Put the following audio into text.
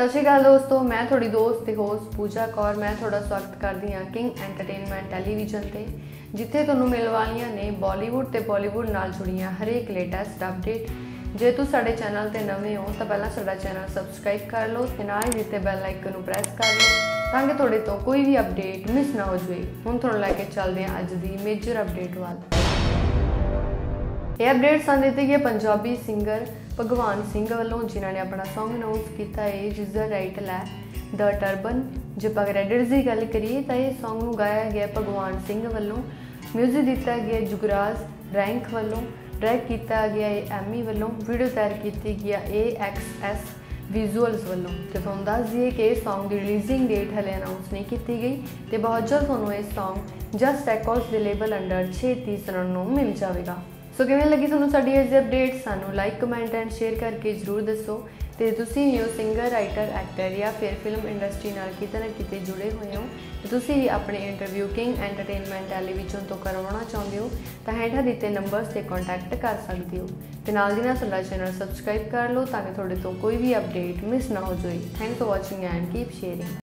ਸਤਿ ਸ਼੍ਰੀ ਅਕਾਲ ਦੋਸਤੋ, ਮੈਂ ਤੁਹਾਡੀ ਦੋਸਤ ਤੇ ਹੋਸਟ ਪੂਜਾ ਕੌਰ। ਮੈਂ ਤੁਹਾਡਾ ਸਵਾਗਤ ਕਰਦੀ ਹਾਂ ਕਿੰਗ ਐਂਟਰਟੇਨਮੈਂਟ ਟੈਲੀਵਿਜ਼ਨ ਤੇ, ਜਿੱਥੇ ਤੁਹਾਨੂੰ ਮਿਲ ਵਾਲੀਆਂ ਨੇ ਬਾਲੀਵੁੱਡ ਤੇ ਬਾਲੀਵੁੱਡ ਨਾਲ ਜੁੜੀਆਂ ਹਰੇਕ ਲੇਟੈਸਟ ਅਪਡੇਟ ਜੇ ਤੁਸੀਂ ਸਾਡੇ ਚੈਨਲ ਤੇ ਨਵੇਂ ਹੋ, ਤਾਂ ਪਹਿਲਾਂ ਸਾਡਾ ਚੈਨਲ ਸਬਸਕ੍ਰਾਈਬ ਕਰ ਲਓ ਤੇ ਨਾਲ ਹੀ ਦਿੱਤੇ ਬੈਲ ਆਈਕਨ ਨੂੰ ਪ੍ਰੈਸ ਕਰ ਲਓ, ਤਾਂ ਕਿ ਤੁਹਾਡੇ ਤੋਂ ਕੋਈ ਵੀ ਅਪਡੇਟ ਮਿਸ ਨਾ ਹੋ ਜਾਵੇ। ਹੁਣ ਤੁਹਾਨੂੰ ਲੈ ਕੇ ਚੱਲਦੇ ਹਾਂ ਅੱਜ ਦੀ ਮੇਜਰ ਅਪਡੇਟ ਵੱਲ। ਇਹ ਅਪਡੇਟ ਸਾਨੂੰ ਦਿੱਤੀ ਗਈ ਪੰਜਾਬੀ ਸਿੰਗਰ ਭਗਵਾਨ ਸਿੰਘ ਵੱਲੋਂ ਜਿਨ੍ਹਾਂ ਨੇ ਆਪਣਾ Song ਅਨਾਉਂਸ ਕੀਤਾ ਹੈ ਜਿਸ ਦਾ ਟਾਈਟਲ ਹੈ ਦ ਟਰਬਨ ਜੇ ਆਪਾਂ ਰੈਡਰਸ ਦੀ ਗੱਲ ਕਰੀਏ ਤਾਂ ਇਹ Song ਨੂੰ ਗਾਇਆ ਗਿਆ ਭਗਵਾਨ ਸਿੰਘ ਵੱਲੋਂ ਮਿਊਜ਼ਿਕ ਦਿੱਤਾ ਗਿਆ ਜੁਗਰਾਜ ਰੈਂਕ ਵੱਲੋਂ ਟਰੈਕ ਕੀਤਾ ਗਿਆ ਹੈ ਐਮੀ ਵੱਲੋਂ ਵੀਡੀਓ ਤਿਆਰ ਕੀਤੀ ਗਿਆ AXS ਵਿਜ਼ੂਅਲਸ ਵੱਲੋਂ। ਤੇ ਤੁਹਾਨੂੰ ਦੱਸ ਦਈਏ ਕਿ ਇਸ Song ਦੀ ਰਿਲੀਜ਼ਿੰਗ ਡੇਟ ਹਲੇ ਅਨਾਉਂਸ ਨਹੀਂ ਕੀਤੀ ਗਈ ਤੇ ਬਹੁਤ ਜਲਦ ਤੁਹਾਨੂੰ ਇਹ Song ਜਸਟ ਰੈਕੋਰਡਸ ਦੇ ਲੇਬਲ ਅੰਡਰ ਛੇਤੀ ਸੁਣਨ ਨੂੰ ਮਿਲ ਜਾਵੇਗਾ। ਸੋ ਕਿਵੇਂ ਲੱਗੀ ਤੁਹਾਨੂੰ ਸਾਡੀ ਇਹ ਅਪਡੇਟ ਸਾਨੂੰ ਲਾਈਕ ਕਮੈਂਟ ਐਂਡ ਸ਼ੇਅਰ ਕਰਕੇ ਜਰੂਰ ਦੱਸੋ। ਤੇ ਤੁਸੀਂ ਨਿਊ ਸਿੰਗਰ ਰਾਈਟਰ ਐਕਟਰ ਜਾਂ ਫਿਰ ਫਿਲਮ ਇੰਡਸਟਰੀ ਨਾਲ ਕਿਤੇ ਨਾ ਕਿਤੇ ਜੁੜੇ ਹੋਏ ਹੋ, ਤੇ ਤੁਸੀਂ ਵੀ ਆਪਣੇ ਇੰਟਰਵਿਊ ਕਿੰਗ ਐਂਟਰਟੇਨਮੈਂਟ ਟੈਲੀਵਿਜ਼ਨ ਤੋਂ ਕਰਵਾਉਣਾ ਚਾਹੁੰਦੇ ਹੋ, ਤਾਂ ਹੇਠਾਂ ਦਿੱਤੇ ਨੰਬਰਸ ਤੇ ਕੰਟੈਕਟ ਕਰ ਸਕਦੇ ਹੋ। ਤੇ ਨਾਲ ਦੀ ਨਾਲ ਸਾਡਾ ਚੈਨਲ ਸਬਸਕ੍ਰਾਈਬ ਕਰ ਲਓ, ਤਾਂ ਕਿ ਤੁਹਾਡੇ ਤੋਂ ਕੋਈ ਵੀ ਅਪਡੇਟ ਮਿਸ ਨਾ ਹੋ ਜਾਵੇ thanks for watching and keep sharing